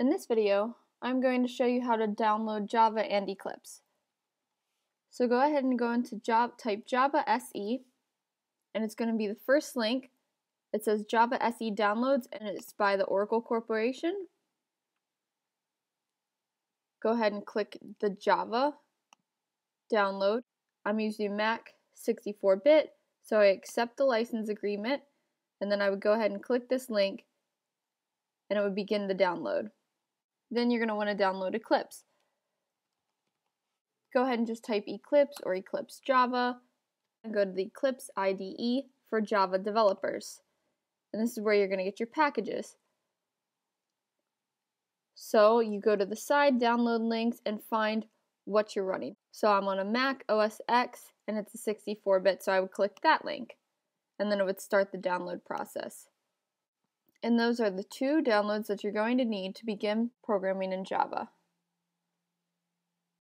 In this video, I'm going to show you how to download Java and Eclipse. So go ahead and go into job, type Java SE, and it's going to be the first link. It says Java SE downloads, and it's by the Oracle Corporation. Go ahead and click the Java download. I'm using Mac 64-bit, so I accept the license agreement, and then I would go ahead and click this link, and it would begin the download. Then you're going to want to download Eclipse. Go ahead and just type Eclipse or Eclipse Java and go to the Eclipse IDE for Java developers. And this is where you're going to get your packages. So you go to the side, download links, and find what you're running. So I'm on a Mac OS X and it's a 64 bit, so I would click that link and then it would start the download process. And those are the two downloads that you're going to need to begin programming in Java.